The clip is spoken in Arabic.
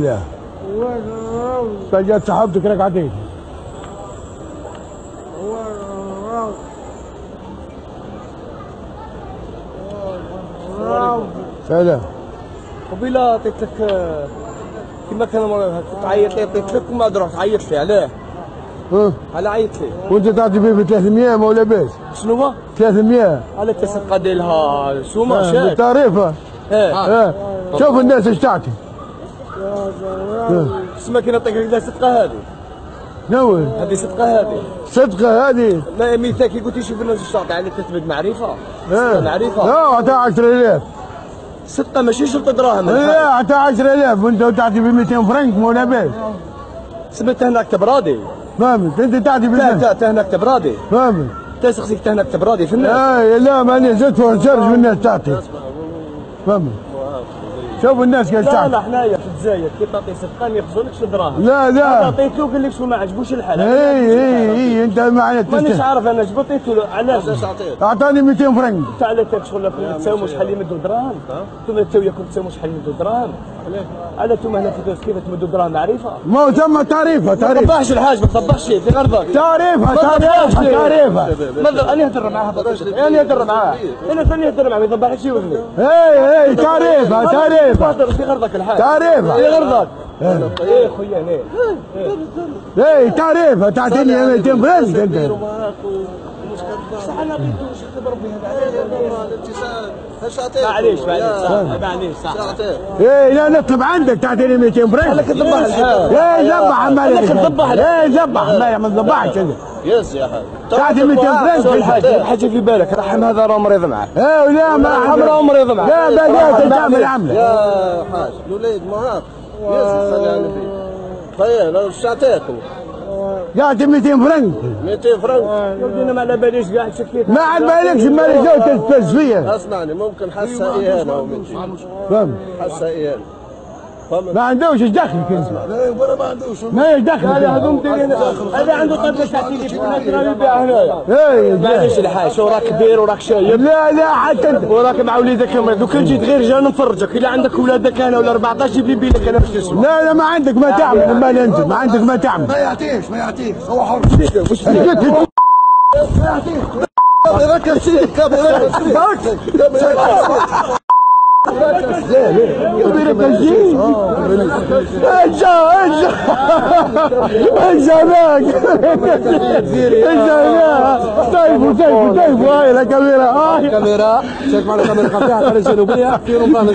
لا سجلت سحبتك ركعتين سلام قبيلة عطيت لك آه، كما كان تعيط لي عطيت لك وما رحت تعيط لي علاه ها؟ على عيط لي. وأنت تعطي فيه ب 300 ما ولا بأس. شنو هو؟ 300 على التصدقه ديالها سوما آه، شاك بالتعريفه آه آه شوف الناس إيش تعطي. اسمها كي نعطيك لك صدقة هذه. نور هذه صدقة هذه. صدقة هذه؟ لا مثال كي قلت لي شوف الناس تعطي على تثبت معرفة. آه. معرفة. لا اعطى 10000 صدقة ماشي شرط دراهم. لا اعطى 10000 وانت تعطي ب 200 فرنك ما ولا باس سمعت هناك تبرادي؟ فهمت انت تعطي لا ب تا تا هناك تبرادي. فهمت تا سقسيك تا هناك تبرادي في الناس. آه لا ماني زدت وشرج من الناس تعطي. فهمت شوف الناس كيف لا لا حنايا في الجزائر كي تعطي صدقه ما ياخذونكش دراهم. لا لا. عطيت له قال لك شو ما عجبوش الحال إي إي إي أنت معنا مانيش عارف أنا جبت عطيت له؟ علاش؟ أعطاني 200 فرنك. تاع على تاك شغل كنت تساوموا شحال يمدوا دراهم. أنتم التويه كنت تساوموا شحال يمدوا دراهم. على أنتم هنا في تونس كيف تمدوا دراهم؟ معرفة. ما هو ثم تعريفه ما تعريفه تطبحش الحاج ما تطبحش في غرضك. تعريفه ما تعريفه؟ تعريفه أنا نهضر معاه أنا نهضر معاه أنا ثاني نهضر معاه ما يطبحش وزني. إي إي تعريفه تعريفه تهضر في غرضك الحاج تعريفه في غرضك. إيه. خويا أنا اي تعريفه تعطيني 200 فرنك انت صح أنا بغيت نشوف ربي هذا معليش معليش معليش صح. اي لا نطلب عندك تعطيني 200 فرنك لك تذبح الحال. اي ذبح عمالك لك تذبح اي ذبح عمالك ما تذبحش انت يس يا حاج تعطي 200 فرنك الحاجة حاجة في بالك. رحم هذا راه مريض معاه اي لا ما رحم راه مريض معاه لا بدات تعمل عمله يا حاج الوليد معاق يزن خلينا فيه طيب لو شعتيكم يعطي 200 فرنك. 200 فرنك. أنا ما على باليش قاعد شكيت ما عاد بالكش مالك جو تلفز فيا اسمعني ممكن حسها اهانه فهمت. اهانه فهمت ما عندوش إيش دخل انت ولا ما عندوش. ما إيش دخل هذا هذوم هذا عنده طبله تاع تليفون راه يبيع هنايا اي معليش الحاج شو راك كبير وراك شايب لا لا حتى أنت. وراك مع وليدك لو كان جيت غير جا نفرجك. إلا عندك ولادك أنا ولا 14 جيب لي بيلك أنا باش تسمع. لا لا ما عندك ما تعمل. ما انت ما عندك ما تعمل. ما يعطيش ما يعطيش هو حر. كاميرا كشيك كاميرا طيب طيب طيب لا في رمضان